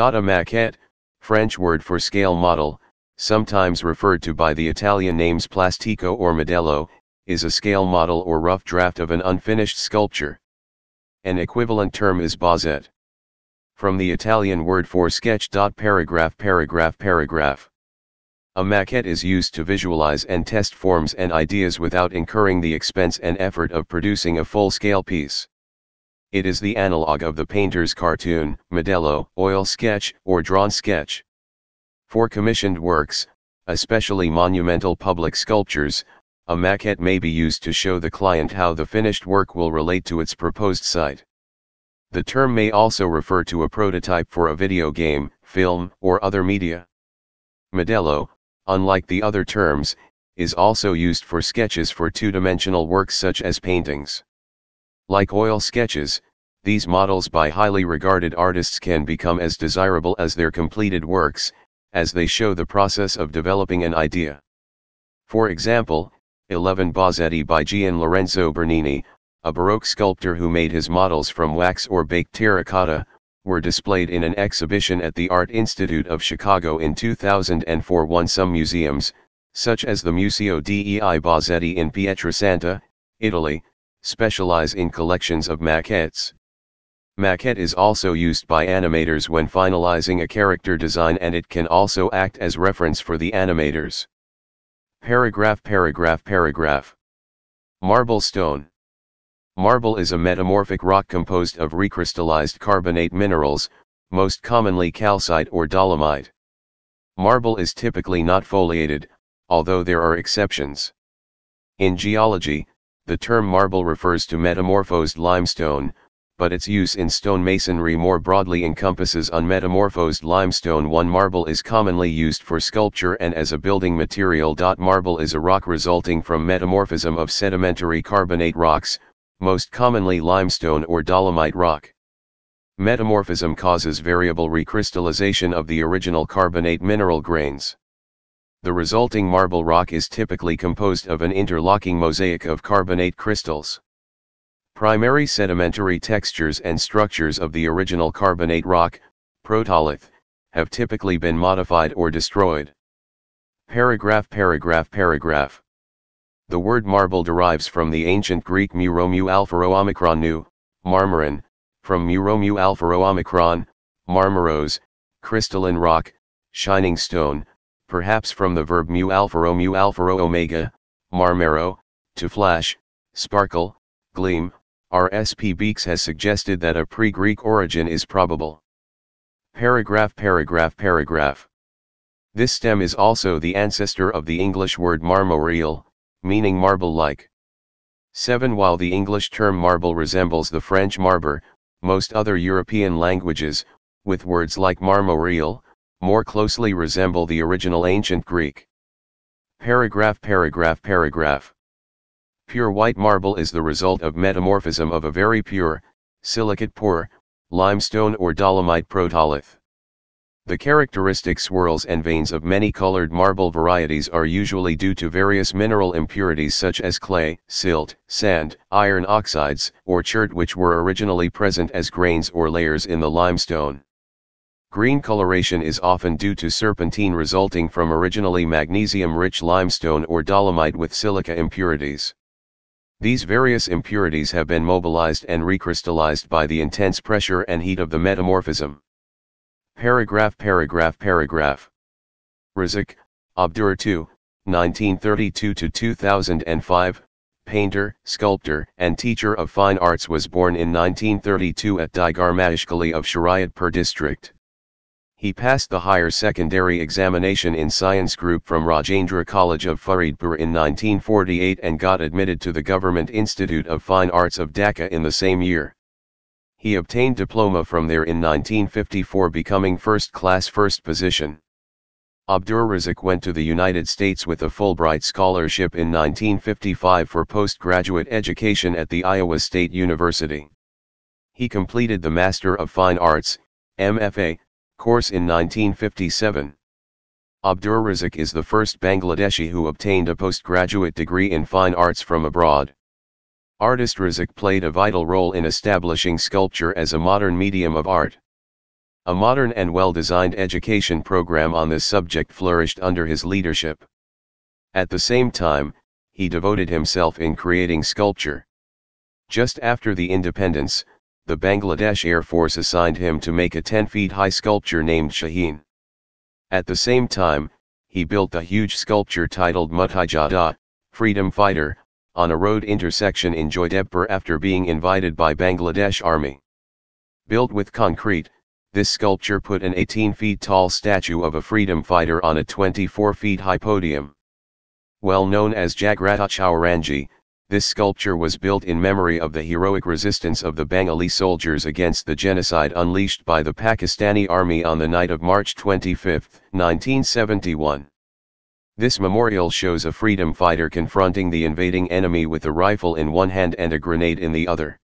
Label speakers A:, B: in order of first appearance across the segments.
A: A maquette, French word for scale model, sometimes referred to by the Italian names plastico or modello, is a scale model or rough draft of an unfinished sculpture. An equivalent term is bozzetto. From the Italian word for sketch. Paragraph paragraph paragraph. A maquette is used to visualize and test forms and ideas without incurring the expense and effort of producing a full-scale piece. It is the analog of the painter's cartoon, modello, oil sketch, or drawn sketch. For commissioned works, especially monumental public sculptures, a maquette may be used to show the client how the finished work will relate to its proposed site. The term may also refer to a prototype for a video game, film, or other media. Modello, unlike the other terms, is also used for sketches for two-dimensional works such as paintings. Like oil sketches, these models by highly regarded artists can become as desirable as their completed works, as they show the process of developing an idea. For example, 11 Bozzetti by Gian Lorenzo Bernini, a Baroque sculptor who made his models from wax or baked terracotta, were displayed in an exhibition at the Art Institute of Chicago in 2004 won some museums, such as the Museo dei Bozzetti in Pietrasanta, Italy, specialize in collections of maquettes. Maquette is also used by animators when finalizing a character design and it can also act as reference for the animators. Paragraph paragraph paragraph. Marble stone. Marble is a metamorphic rock composed of recrystallized carbonate minerals, most commonly calcite or dolomite. Marble is typically not foliated, although there are exceptions. In geology, the term marble refers to metamorphosed limestone, but its use in stonemasonry more broadly encompasses unmetamorphosed limestone. One marble is commonly used for sculpture and as a building material. Marble is a rock resulting from metamorphism of sedimentary carbonate rocks, most commonly limestone or dolomite rock. Metamorphism causes variable recrystallization of the original carbonate mineral grains. The resulting marble rock is typically composed of an interlocking mosaic of carbonate crystals. Primary sedimentary textures and structures of the original carbonate rock, protolith, have typically been modified or destroyed. Paragraph paragraph paragraph. The word marble derives from the ancient Greek mu mu alpharo omicron nu, marmarin, from mu mu alpharo omicron, marmaros, crystalline rock, shining stone, perhaps from the verb mu alpharo mu alpharo omega, marmero, to flash, sparkle, gleam, R.S.P. Beekes has suggested that a pre-Greek origin is probable. Paragraph paragraph paragraph. This stem is also the ancestor of the English word marmoreal, meaning marble-like. 7. While the English term marble resembles the French marbre, most other European languages, with words like marmoreal, more closely resemble the original ancient Greek. Paragraph paragraph paragraph. Pure white marble is the result of metamorphism of a very pure, silicate poor, limestone or dolomite protolith. The characteristic swirls and veins of many colored marble varieties are usually due to various mineral impurities such as clay, silt, sand, iron oxides, or chert which were originally present as grains or layers in the limestone. Green coloration is often due to serpentine resulting from originally magnesium-rich limestone or dolomite with silica impurities. These various impurities have been mobilized and recrystallized by the intense pressure and heat of the metamorphism. Paragraph paragraph paragraph. Rizik, Abdur II, 1932 to 2005, painter, sculptor, and teacher of fine arts was born in 1932 at Digarmashkali of Shariatpur district. He passed the higher secondary examination in science group from Rajendra College of Faridpur in 1948 and got admitted to the Government Institute of Fine Arts of Dhaka in the same year. He obtained diploma from there in 1954 becoming first class first position. Abdur Razak went to the United States with a Fulbright scholarship in 1955 for postgraduate education at the Iowa State University. He completed the Master of Fine Arts, MFA, course in 1957. Abdur Razak is the first Bangladeshi who obtained a postgraduate degree in fine arts from abroad. Artist Razak played a vital role in establishing sculpture as a modern medium of art. A modern and well-designed education program on this subject flourished under his leadership. At the same time, he devoted himself in creating sculpture. Just after the independence, the Bangladesh Air Force assigned him to make a 10 feet high sculpture named Shaheen. At the same time, he built a huge sculpture titled Muktijoddha, Freedom Fighter, on a road intersection in Joydebpur after being invited by Bangladesh Army. Built with concrete, this sculpture put an 18 feet tall statue of a freedom fighter on a 24 feet high podium. Well known as Jagrata Chowrangi, this sculpture was built in memory of the heroic resistance of the Bengali soldiers against the genocide unleashed by the Pakistani army on the night of March 25, 1971. This memorial shows a freedom fighter confronting the invading enemy with a rifle in one hand and a grenade in the other.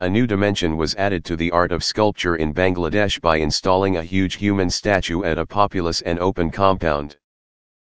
A: A new dimension was added to the art of sculpture in Bangladesh by installing a huge human statue at a populous and open compound.